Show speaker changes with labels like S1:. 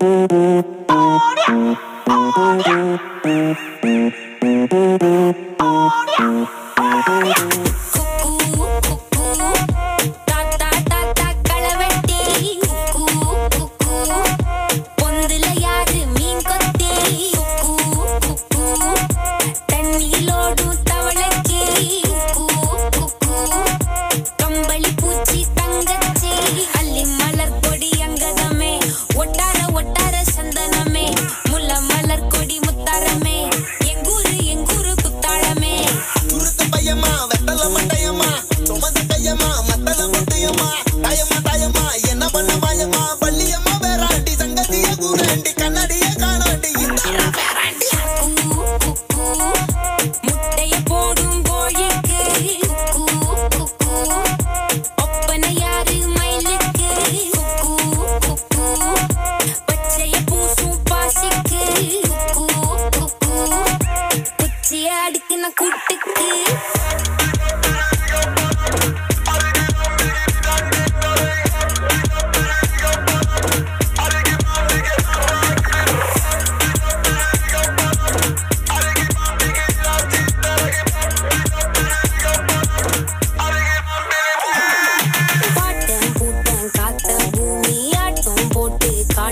S1: Oh, yeah. Mucho